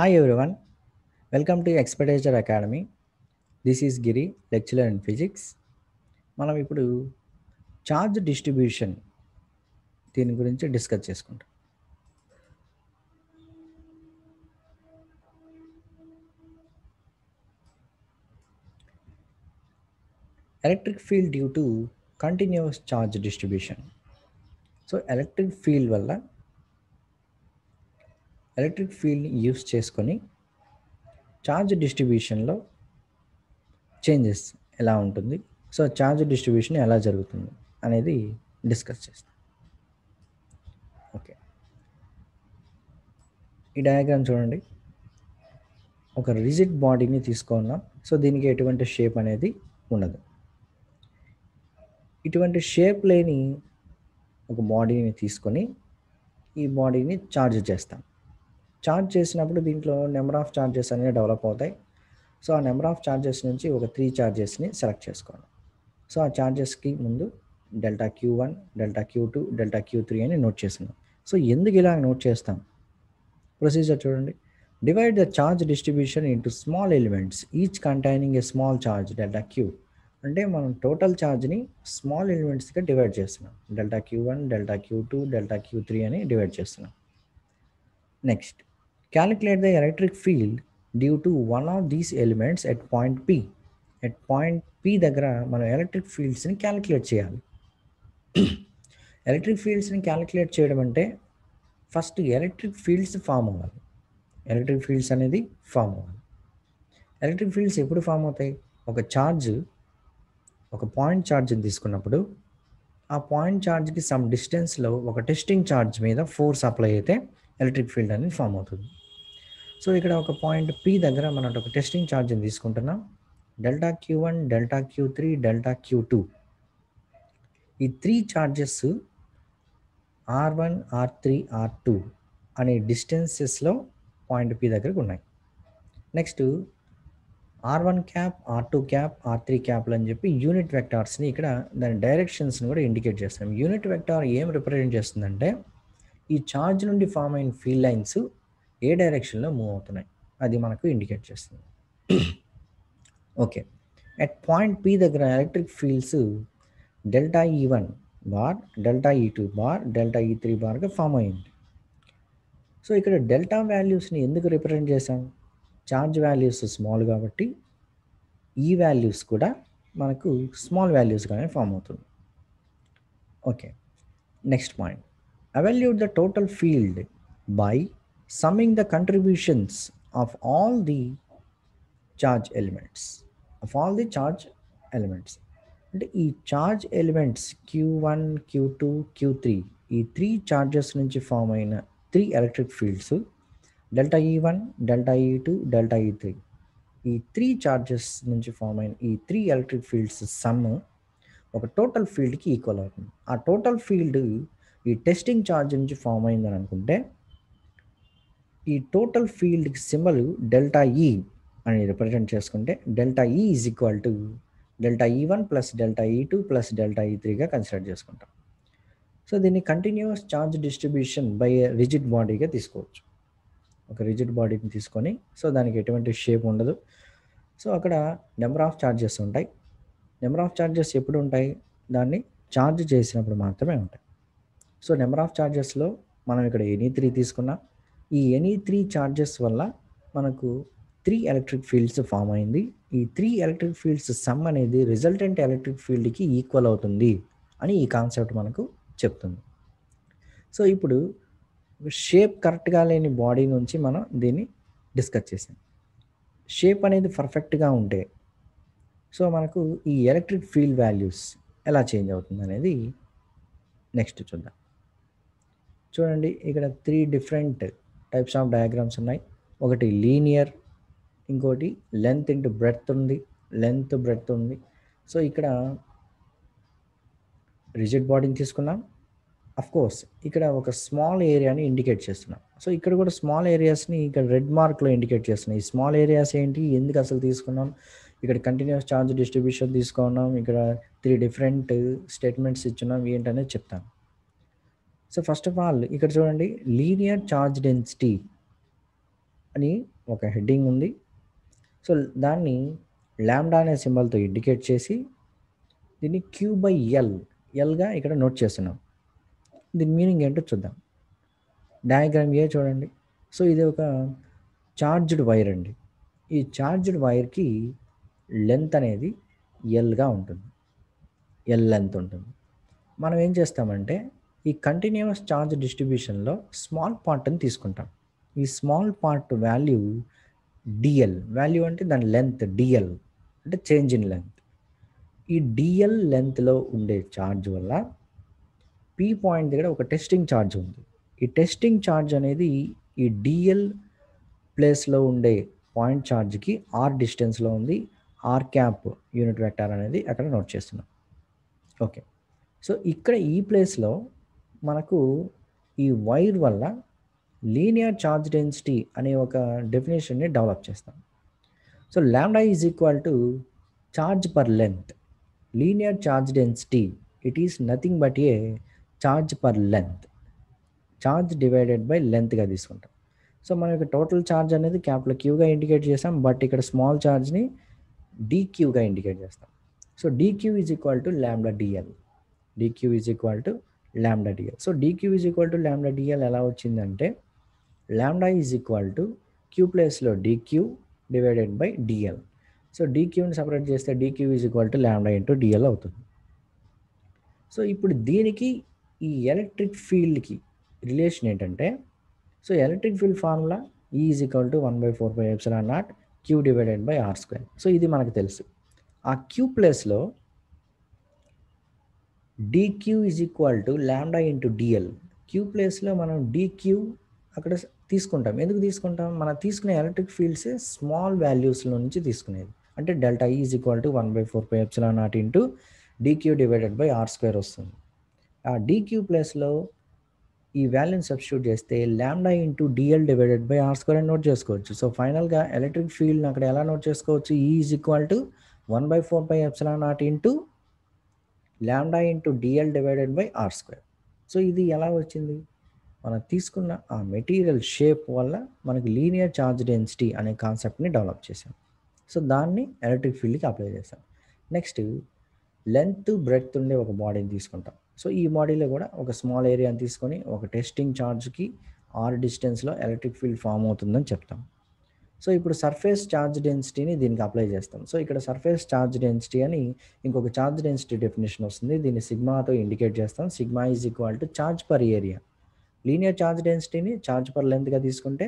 Hi everyone, welcome to Expediture Academy. This is Giri lecturer in physics మనం ఇప్పుడు charge distribution దీని గురించి discuss చేసుకుంటాం. Electric field due to continuous charge distribution so electric field వల్ల electric ఫీల్డ్ని use చేసుకొని charge డిస్ట్రిబ్యూషన్లో changes ఎలా ఉంటుంది? సో ఛార్జ్ డిస్ట్రిబ్యూషన్ ఎలా జరుగుతుంది అనేది డిస్కస్ చేస్తాం. ఓకే. ఈ డయాగ్రామ్ చూడండి. ఒక రిజిడ్ బాడీని తీసుకున్నాం. సో దీనికి ఎటువంటి షేప్ అనేది ఉండదు. ఇటువంటి షేప్ లేని ఒక బాడీని తీసుకొని ఈ బాడీని ఛార్జ్ చేస్తాం. ఛార్జ్ చేసినప్పుడు దీంట్లో నెంబర్ ఆఫ్ ఛార్జెస్ అనేవి డెవలప్ అవుతాయి. సో ఆ నెంబర్ ఆఫ్ ఛార్జెస్ నుంచి ఒక త్రీ ఛార్జెస్ని సెలెక్ట్ చేసుకోండి. సో ఆ ఛార్జెస్కి ముందు delta Q one delta Q two delta Q three అని నోట్ చేస్తున్నాం సో ఎందుకు ఇలా నోట్ చేస్తాం? ప్రొసీజర్ చూడండి. Divide the charge distribution into small elements. Each containing a small charge delta Q. అంటే మనం టోటల్ ఛార్జ్ని స్మాల్ ఎలిమెంట్స్గా డివైడ్ చేస్తున్నాం. Delta Q one delta Q two delta Q three అని డివైడ్ చేస్తున్నాం. Next. Calculate the electric field due to one of these elements at point P at point P దగ్గర మనం electric ఫీల్డ్స్ని calculate చేయాలి. Electric ఫీల్డ్స్ని calculate చేయడం అంటే first electric fields form అవ్వాలి. ఎలక్ట్రిక్ ఫీల్డ్స్ అనేది ఫామ్ అవ్వాలి. ఎలక్ట్రిక్ ఫీల్డ్స్ ఎప్పుడు ఫామ్ అవుతాయి? ఒక ఛార్జ్ ఒక పాయింట్ ఛార్జ్ని తీసుకున్నప్పుడు ఆ పాయింట్ ఛార్జ్కి సమ్ డిస్టెన్స్లో ఒక టెస్టింగ్ ఛార్జ్ మీద ఫోర్స్ అప్లై అయితే ఎలక్ట్రిక్ ఫీల్డ్ అనేది ఫామ్ అవుతుంది. సో ఇక్కడ ఒక పాయింట్ పి దగ్గర మనం ఒక టెస్టింగ్ ఛార్జ్ని తీసుకుంటున్నాం. Delta Q one delta Q three delta Q two ఈ three charges R one R three R two అనే డిస్టెన్సెస్లో పాయింట్ పి దగ్గరకు ఉన్నాయి. Next R one cap R two cap R three క్యాప్లు అని చెప్పి యూనిట్ వెక్టార్స్ని ఇక్కడ దాని డైరెక్షన్స్ని కూడా ఇండికేట్ చేస్తాం యూనిట్ వెక్టార్ ఏం రిప్రజెంట్ చేస్తుందంటే ఈ ఛార్జ్ నుండి ఫామ్ అయిన ఫీల్డ్ లైన్స్ ఏ డైరెక్షన్లో మూవ్ అవుతున్నాయి? అది మనకు ఇండికేట్ చేస్తుంది. ఓకే. అట్ పాయింట్ పి దగ్గర electric fields delta E one bar delta E two bar delta E three బార్గా form అయింది సో ఇక్కడ డెల్టా వాల్యూస్ని ఎందుకు రిప్రజెంట్ చేశాం? ఛార్జ్ వాల్యూస్ స్మాల్ కాబట్టి ఈ వాల్యూస్ కూడా మనకు స్మాల్ వాల్యూస్గానే ఫామ్ అవుతుంది. Okay. Next point. evaluate the total field by summing the contributions of all the charge elements of all the charge elements. అంటే ఈ charge elements Q one Q two Q three ఈ three charges నుంచి form అయిన three electric fields delta E one delta E two delta E three ఈ three charges నుంచి form అయిన ఈ three electric fields sum ఒక టోటల్ ఫీల్డ్కి equal అవుతుంది. ఆ టోటల్ ఫీల్డ్ ఈ టెస్టింగ్ ఛార్జ్ నుంచి ఫామ్ అయిందని అనుకుంటే ఈ టోటల్ ఫీల్డ్ సింబల్ డెల్టా ఈ అని రిప్రజెంట్ చేసుకుంటే delta E is equal to delta E one plus delta E two plus delta E త్రీగా consider చేసుకుంటాం. సో దీన్ని continuous charge distribution by rigid బాడీగా తీసుకోవచ్చు. ఒక రిజిడ్ బాడీని తీసుకొని సో దానికి ఎటువంటి షేప్ ఉండదు. సో అక్కడ నెంబర్ ఆఫ్ ఛార్జెస్ ఉంటాయి. నెంబర్ ఆఫ్ ఛార్జెస్ ఎప్పుడు ఉంటాయి? దాన్ని ఛార్జ్ చేసినప్పుడు మాత్రమే ఉంటాయి. సో నెంబర్ ఆఫ్ ఛార్జెస్లో మనం ఇక్కడ ఎనీ త్రీ తీసుకున్నాం ఈ ఎనీ త్రీ ఛార్జెస్ వల్ల మనకు త్రీ ఎలక్ట్రిక్ ఫీల్డ్స్ ఫామ్ అయింది. ఈ త్రీ ఎలక్ట్రిక్ ఫీల్డ్స్ సమ్ అనేది రిజల్టెంట్ ఎలక్ట్రిక్ ఫీల్డ్కి ఈక్వల్ అవుతుంది అని ఈ కాన్సెప్ట్ మనకు చెప్తుంది. సో ఇప్పుడు షేప్ కరెక్ట్గా లేని బాడీ నుంచి మనం దీన్ని డిస్కస్ చేసాం. షేప్ అనేది పర్ఫెక్ట్గా ఉంటే సో మనకు ఈ ఎలక్ట్రిక్ ఫీల్డ్ వాల్యూస్ ఎలా చేంజ్ అవుతుంది అనేది నెక్స్ట్ చూద్దాం. చూడండి ఇక్కడ three different types of diagrams ఉన్నాయి. ఒకటి లీనియర్ ఇంకోటి లెంత్ ఇంటూ బ్రెడ్త్ ఉంది లెంత్ బ్రెడ్త్ ఉంది. సో ఇక్కడ రిజిడ్ బాడీని తీసుకున్నాం. కోర్స్ ఇక్కడ ఒక స్మాల్ ఏరియాని ఇండికేట్ చేస్తున్నాం. సో ఇక్కడ కూడా స్మాల్ ఏరియాస్ని ఇక్కడ రెడ్ మార్క్లో ఇండికేట్ చేస్తున్నాం. ఈ స్మాల్ ఏరియాస్ ఏంటి? ఎందుకు అసలు తీసుకున్నాం? ఇక్కడ కంటిన్యూస్ ఛార్జ్ డిస్ట్రిబ్యూషన్ తీసుకున్నాం. ఇక్కడ త్రీ డిఫరెంట్ స్టేట్మెంట్స్ ఇచ్చున్నాం. ఏంటనేది చెప్తాను. సో ఫస్ట్ ఆఫ్ ఆల్ ఇక్కడ చూడండి లీనియర్ ఛార్జ్ డెన్సిటీ అని ఒక హెడ్డింగ్ ఉంది. సో దాన్ని ల్యాండా అనే సింబల్తో ఇండికేట్ చేసి దీన్ని క్యూ బై ఎల్ ఎల్గా ఇక్కడ నోట్ చేస్తున్నాం. దీని మీనింగ్ ఏంటో చూద్దాం. డయాగ్రామ్ ఏ చూడండి. సో ఇది ఒక చార్జ్డ్ వైర్ అండి. ఈ చార్జ్డ్ వైర్కి లెంత్ అనేది ఎల్గా ఉంటుంది. ఎల్ లెంత్ ఉంటుంది. మనం ఏం చేస్తామంటే ఈ కంటిన్యూస్ ఛార్జ్ డిస్ట్రిబ్యూషన్లో స్మాల్ పార్ట్ని తీసుకుంటాం. ఈ small part value DL value అంటే దాని లెంత్ డిఎల్ అంటే చేంజ్ ఇన్ లెంత్ ఈ డిఎల్ లెంత్లో ఉండే ఛార్జ్ వల్ల పి పాయింట్ దగ్గర ఒక టెస్టింగ్ ఛార్జ్ ఉంది. ఈ టెస్టింగ్ ఛార్జ్ అనేది ఈ డిఎల్ ప్లేస్లో ఉండే పాయింట్ ఛార్జ్కి ఆర్ డిస్టెన్స్లో ఉంది. ఆర్ క్యాప్ యూనిట్ వెక్టార్ అనేది అక్కడ నోట్ చేస్తున్నాం. ఓకే సో ఇక్కడ ఈ ప్లేస్లో మనకు ఈ వైర్ వల్ల లీనియర్ ఛార్జ్ డెన్సిటీ అనే ఒక డెఫినేషన్ని డెవలప్ చేస్తాం. So lambda is equal to charge per length linear charge density it is nothing but a charge per length charge divided by లెంత్గా తీసుకుంటాం. సో మనం ఇక్కడ టోటల్ ఛార్జ్ అనేది క్యాపిటల్ క్యూగా ఇండికేట్ చేస్తాం బట్ ఇక్కడ స్మాల్ ఛార్జ్ని డీక్యూగా ఇండికేట్ చేస్తాం. So dq is equal to lambda dl dq is equal to lambda dl so dq is equal to lambda dl ఎలా వచ్చిందంటే lambda is equal to q ప్లేస్లో dq divided by dl so డీక్యూని separate చేస్తే dq is equal to lambda into dl అవుతుంది. So ఇప్పుడు దీనికి ఈ electric ఫీల్డ్కి relation ఏంటంటే so electric field formula E is equal to one by four by epsilon naught q divided by r square so ఇది మనకు తెలుసు. ఆ క్యూ ప్లేస్లో dq is equal to lambda into dl q ప్లేస్లో మనం DQ అక్కడ తీసుకుంటాం. ఎందుకు తీసుకుంటాం? మనం తీసుకునే ఎలక్ట్రిక్ ఫీల్డ్సే స్మాల్ వాల్యూస్లో నుంచి తీసుకునేది. అంటే delta is equal to one by four pi epsilon naught into dq divided by r square వస్తుంది. ఆ డిక్యూ ప్లేస్లో ఈ వాల్యూని సబ్స్టిట్యూట్ చేస్తే lambda into dl divided by r square అని నోట్ చేసుకోవచ్చు. సో ఫైనల్గా ఎలక్ట్రిక్ ఫీల్డ్ని అక్కడ ఎలా నోట్ చేసుకోవచ్చు? E is equal to one by four by epsilon naught into lambda into dl divided by r square. So ఇది ఎలా వచ్చింది? మనం తీసుకున్న ఆ మెటీరియల్ షేప్ వల్ల మనకి లీనియర్ ఛార్జ్ డెన్సిటీ అనే కాన్సెప్ట్ని డెవలప్ చేశాం. సో దాన్ని ఎలక్ట్రిక్ ఫీల్డ్కి అప్లై చేశాం. నెక్స్ట్ లెంత్ బ్రెడ్త్ ఉండే ఒక బాడీని తీసుకుంటాం. సో ఈ బాడీలో కూడా ఒక స్మాల్ ఏరియాని తీసుకొని ఒక టెస్టింగ్ ఛార్జ్కి ఆర్ డిస్టెన్స్లో ఎలక్ట్రిక్ ఫీల్డ్ ఫామ్ అవుతుందని చెప్తాం. సో ఇప్పుడు సర్ఫేస్ ఛార్జ్ డెన్సిటీని దీనికి అప్లై చేస్తాం. సో ఇక్కడ సర్ఫేస్ ఛార్జ్ డెన్సిటీ అని ఇంకొక ఛార్జ్ డెన్సిటీ డెఫినేషన్ వస్తుంది. దీన్ని సిగ్మాతో ఇండికేట్ చేస్తాం. Sigma is equal to charge per area linear charge డెన్సిటీని charge per లెంత్గా తీసుకుంటే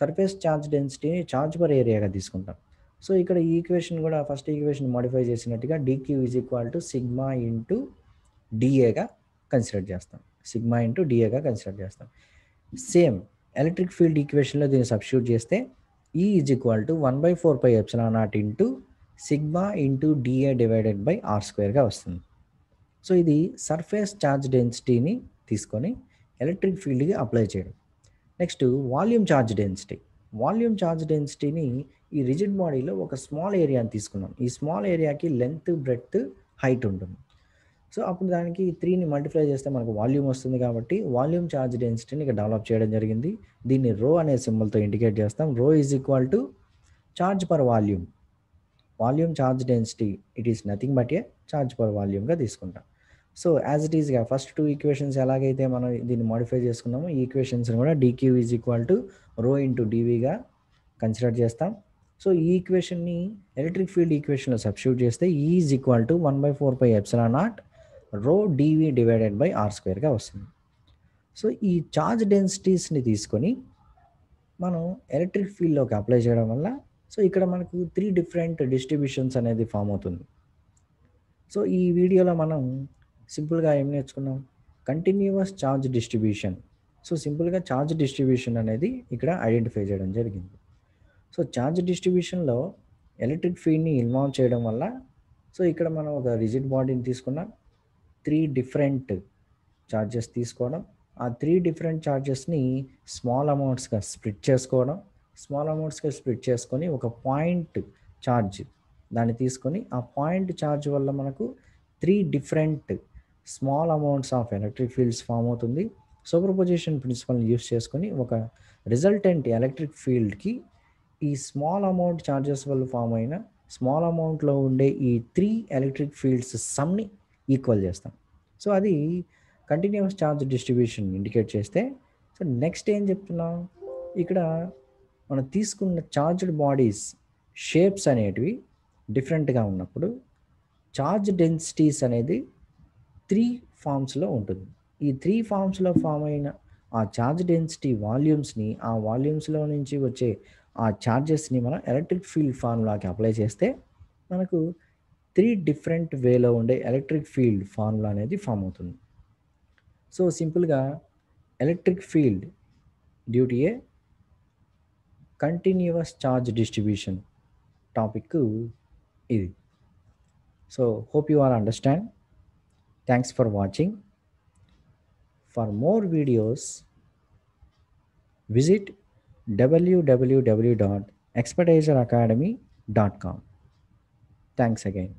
సర్ఫేస్ ఛార్జ్ డెన్సిటీని ఛార్జ్ పర్ ఏరియాగా తీసుకుంటాం. సో ఇక్కడ ఈ ఈక్వేషన్ కూడా ఫస్ట్ ఈక్వేషన్ మోడిఫై చేసినట్టుగా dq is equal to sigma into డిఏగా consider చేస్తాం. సిగ్మా ఇంటూ డిఏగా కన్సిడర్ చేస్తాం. సేమ్ ఎలక్ట్రిక్ ఫీల్డ్ ఈక్వేషన్లో దీన్ని సబ్స్టిట్యూట్ చేస్తే E is equal to one by four pi epsilon naught into sigma into dA divided by r స్క్వేర్గా వస్తుంది. So ఇది surface charge డెన్సిటీని తీసుకొని electric ఫీల్డ్కి అప్లై చేయడం. Next volume charge density volume charge డెన్సిటీని ఈ rigid బాడీలో ఒక స్మాల్ ఏరియాని తీసుకున్నాం. ఈ స్మాల్ ఏరియాకి లెంత్ బ్రెడ్త్ హైట్ ఉంటుంది. సో అప్పుడు దానికి త్రీని మల్టిప్లై చేస్తే మనకు వాల్యూమ్ వస్తుంది కాబట్టి వాల్యూమ్ ఛార్జ్ డెన్సిటీని ఇక్కడ డెవలప్ చేయడం జరిగింది. దీన్ని రో అనే సింబల్తో ఇండికేట్ చేస్తాం. Rho is equal to charge per volume volume charge density it is nothing but a charge per వాల్యూమ్గా తీసుకుంటాం. సో యాజ్ ఇట్ ఈస్గా ఫస్ట్ టూ ఈక్వేషన్స్ ఎలాగైతే మనం దీన్ని మాడిఫై చేసుకున్నామో ఈ ఈక్వేషన్స్ని కూడా dq is equal to rho into డీవీగా consider చేస్తాం. సో ఈ ఈక్వేషన్ని ఎలక్ట్రిక్ ఫీల్డ్ ఈక్వేషన్లో సబ్స్టిట్యూట్ చేస్తే E is equal to one by four by epsilon naught rho dv divided by r స్క్వేర్గా వస్తుంది. సో ఈ ఛార్జ్ డెన్సిటీస్ని తీసుకొని మనం ఎలక్ట్రిక్ ఫీల్డ్లోకి అప్లై చేయడం వల్ల సో ఇక్కడ మనకు త్రీ డిఫరెంట్ డిస్ట్రిబ్యూషన్స్ అనేది ఫామ్ అవుతుంది. సో ఈ వీడియోలో మనం సింపుల్గా ఏం నేర్చుకున్నాం? కంటిన్యూవస్ ఛార్జ్ డిస్ట్రిబ్యూషన్ సో సింపుల్గా ఛార్జ్ డిస్ట్రిబ్యూషన్ అనేది ఇక్కడ ఐడెంటిఫై చేయడం జరిగింది. సో ఛార్జ్ డిస్ట్రిబ్యూషన్లో ఎలక్ట్రిక్ ఫీల్డ్ని ఇన్వాల్వ్ చేయడం వల్ల సో ఇక్కడ మనం ఒక రిజిడ్ బాడీని తీసుకున్నాం. త్రీ డిఫరెంట్ ఛార్జెస్ తీసుకోవడం. ఆ త్రీ డిఫరెంట్ ఛార్జెస్ని స్మాల్ అమౌంట్స్గా స్ప్లిట్ చేసుకోవడం. స్మాల్ అమౌంట్స్గా స్ప్లిట్ చేసుకొని ఒక పాయింట్ ఛార్జ్ దాన్ని తీసుకొని ఆ పాయింట్ ఛార్జ్ వల్ల మనకు three different small amounts of electric fields form అవుతుంది. సూపర్ పొజిషన్ ప్రిన్సిపల్ని యూస్ చేసుకొని ఒక రిజల్టెంట్ ఎలక్ట్రిక్ ఫీల్డ్కి ఈ స్మాల్ అమౌంట్ ఛార్జెస్ వల్ల ఫామ్ అయిన స్మాల్ అమౌంట్లో ఉండే ఈ త్రీ ఎలక్ట్రిక్ ఫీల్డ్స్ సమ్ని ఈక్వల్ చేస్తాం. సో అది కంటిన్యూస్ ఛార్జ్ డిస్ట్రిబ్యూషన్ ఇండికేట్ చేస్తే సో నెక్స్ట్ ఏం చెప్తున్నాం? ఇక్కడ మనం తీసుకున్న ఛార్జ్డ్ బాడీస్ షేప్స్ అనేటివి డిఫరెంట్గా ఉన్నప్పుడు ఛార్జ్ డెన్సిటీస్ అనేది త్రీ ఫామ్స్లో ఉంటుంది. ఈ త్రీ ఫామ్స్లో ఫామ్ అయిన ఆ ఛార్జ్ డెన్సిటీ వాల్యూమ్స్ని ఆ వాల్యూమ్స్లో నుంచి వచ్చే ఆ ఛార్జెస్ని మనం ఎలక్ట్రిక్ ఫీల్డ్ ఫార్ములాకి అప్లై చేస్తే మనకు త్రీ డిఫరెంట్ వేలో ఉండే ఎలక్ట్రిక్ ఫీల్డ్ ఫార్ములా అనేది ఫామ్ అవుతుంది. సో సింపుల్గా electric field due to a continuous charge distribution topic ఇది. So hope you are understand. Thanks for watching. For more videos visit www.expertiseracademy.com thanks again.